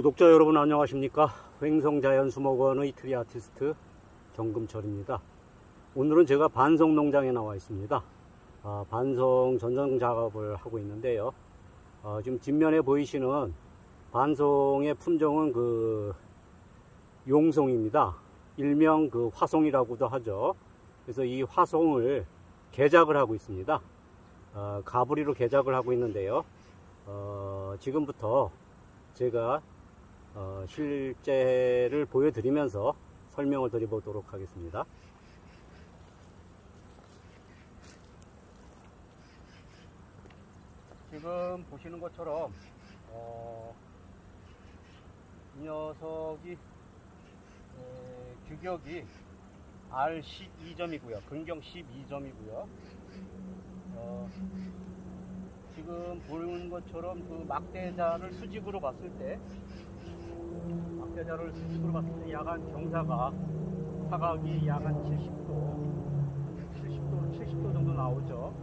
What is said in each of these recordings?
구독자 여러분 안녕하십니까? 횡성자연수목원의 트리 아티스트 정금철입니다. 오늘은 제가 반송 농장에 나와 있습니다. 아, 반송 전정 작업을 하고 있는데요. 아, 지금 뒷면에 보이시는 반송의 품종은 그 용송입니다. 일명 그 화송이라고도 하죠. 그래서 이 화송을 개작을 하고 있습니다. 어, 가부리로 개작을 하고 있는데요. 어, 지금부터 제가 어, 실제를 보여드리면서 설명을 드려보도록 하겠습니다. 지금 보시는 것처럼 어, 이 녀석이 에, 규격이 R12점이고요. 근경 12점이고요. 어, 지금 보는 것처럼 그 막대자를 수직으로 봤을 때막 대자를 수직으로 봤을 때 약간 경사가 사각이 약간 70도 70도 70도 정도 나오죠.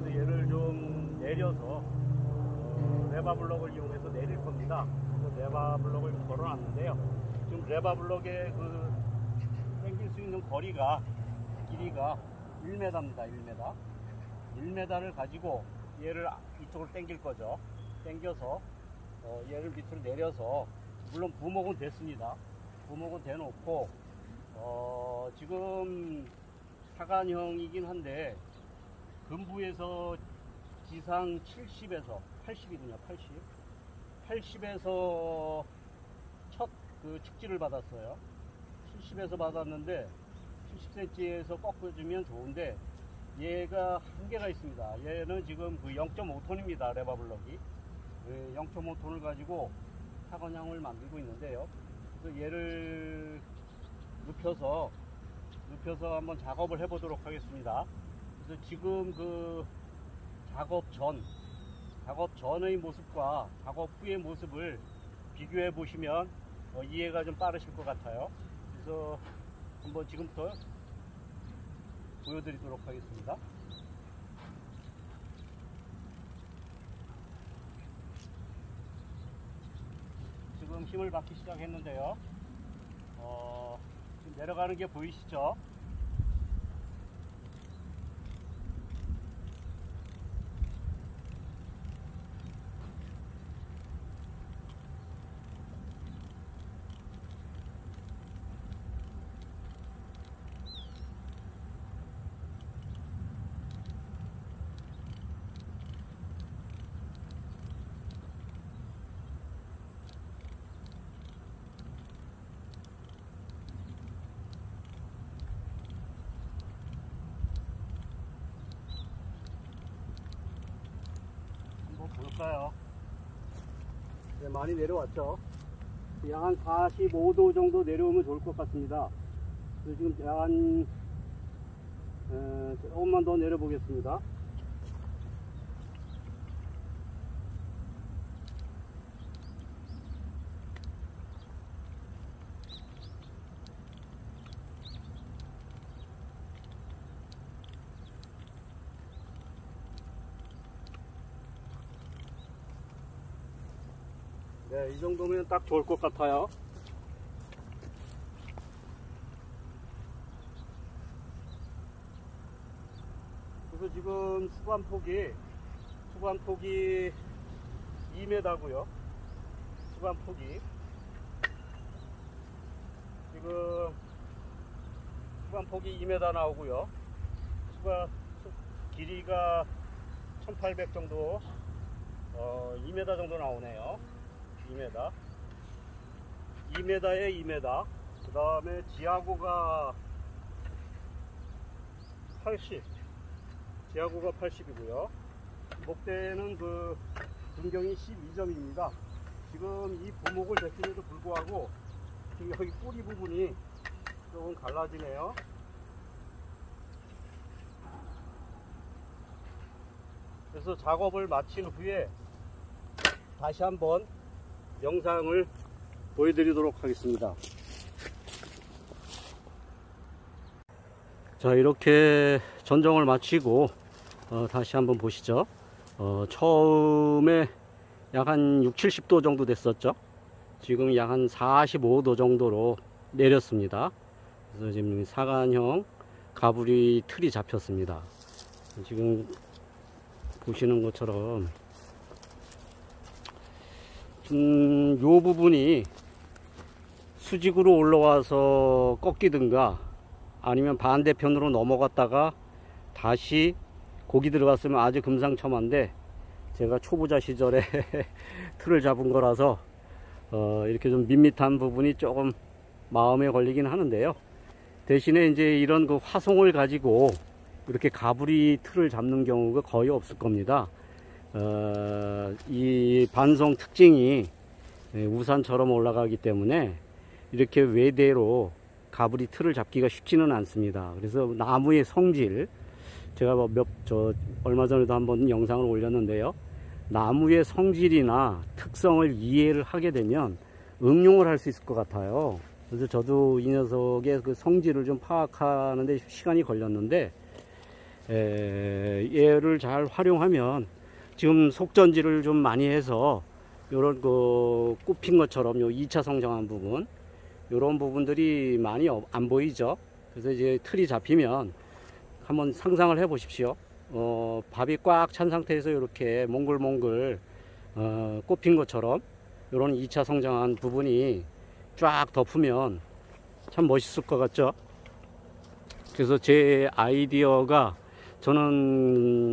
그래서 얘를 좀 내려서 어, 레바 블럭을 이용해서 내릴 겁니다. 그래서 레바 블럭을 걸어 놨는데요. 지금 레바 블럭의 그 당길 수 있는 거리가 길이가 1m입니다. 1m 1m를 가지고 얘를 이쪽으로 당길 거죠. 당겨서 어, 얘를 밑으로 내려서 물론 부목은 됐습니다. 부목은 대놓고 어, 지금 사간형이긴 한데 근부에서 지상 70에서 80이군요. 80. 80에서 첫 그 축지를 받았어요. 70에서 받았는데 70cm에서 꺾어주면 좋은데 얘가 한계가 있습니다. 얘는 지금 그 0.5톤입니다. 레바블럭이. 0.5톤을 가지고 사과냥을 만들고 있는데요. 그래서 얘를 눕혀서 눕혀서 한번 작업을 해보도록 하겠습니다. 그래서 지금 그 작업 전 작업 전의 모습과 작업 후의 모습을 비교해 보시면 어, 이해가 좀 빠르실 것 같아요. 그래서 한번 지금부터 보여드리도록 하겠습니다. 힘을 받기 시작했는데요. 어, 지금 내려가는 게 보이시죠? 볼까요? 네, 많이 내려왔죠? 약한 45도 정도 내려오면 좋을 것 같습니다. 지금 에, 조금만 더 내려보겠습니다. 네, 이 정도면 딱 좋을 것 같아요. 그래서 지금 수관 폭이, 수관 폭이 2m고요. 수관 폭이. 지금 수관 폭이 2m 나오고요. 수관, 길이가 1800 정도, 어, 2m 정도 나오네요. 2m 2m에 2m 그 다음에 지하고가 80 지하고가 80이고요. 목대는 그 분경이 12점입니다. 지금 이 부목을 제끼에도 불구하고 지금 여기 꼬리 부분이 조금 갈라지네요. 그래서 작업을 마친 후에 다시 한번 영상을 보여드리도록 하겠습니다. 자 이렇게 전정을 마치고 어, 다시 한번 보시죠. 어, 처음에 약 한 6, 70도 정도 됐었죠. 지금 약 한 45도 정도로 내렸습니다. 그래서 지금 사간형 가브리 틀이 잡혔습니다. 지금 보시는 것처럼 음, 요 부분이 수직으로 올라와서 꺾이든가 아니면 반대편으로 넘어갔다가 다시 고기 들어갔으면 아주 금상첨화인데 제가 초보자 시절에 틀을 잡은 거라서 어, 이렇게 좀 밋밋한 부분이 조금 마음에 걸리긴 하는데요. 대신에 이제 이런 그 화송을 가지고 이렇게 가브리 틀을 잡는 경우가 거의 없을 겁니다. 어, 이 반송 특징이 예, 우산처럼 올라가기 때문에 이렇게 외대로 가브리 틀을 잡기가 쉽지는 않습니다. 그래서 나무의 성질, 제가 뭐 몇, 저, 얼마 전에도 한번 영상을 올렸는데요. 나무의 성질이나 특성을 이해를 하게 되면 응용을 할 수 있을 것 같아요. 그래서 저도 이 녀석의 그 성질을 좀 파악하는데 시간이 걸렸는데, 에, 얘를 잘 활용하면 지금 속전지를 좀 많이 해서 요런 그 꼽힌 것처럼 요 2차 성장한 부분 요런 부분들이 많이 어- 안 보이죠? 그래서 이제 틀이 잡히면 한번 상상을 해 보십시오. 어, 밥이 꽉 찬 상태에서 이렇게 몽글몽글 어, 꼽힌 것처럼 요런 2차 성장한 부분이 쫙 덮으면 참 멋있을 것 같죠? 그래서 제 아이디어가 저는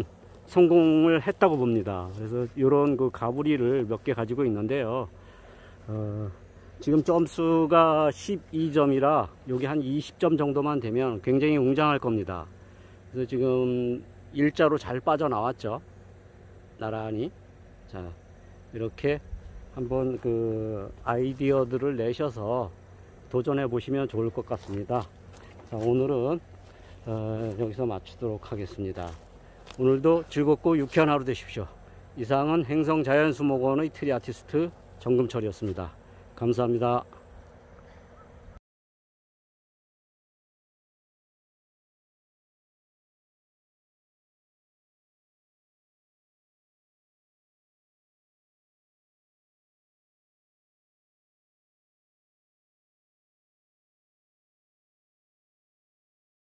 성공을 했다고 봅니다. 그래서 이런 그 가브리를 몇 개 가지고 있는데요. 어, 지금 점수가 12점이라 여기 한 20점 정도만 되면 굉장히 웅장할 겁니다. 그래서 지금 일자로 잘 빠져나왔죠. 나란히. 자, 이렇게 한번 그 아이디어들을 내셔서 도전해 보시면 좋을 것 같습니다. 자, 오늘은 어, 여기서 마치도록 하겠습니다. 오늘도 즐겁고 유쾌한 하루 되십시오. 이상은 횡성 자연수목원의 트리 아티스트 정금철이었습니다. 감사합니다.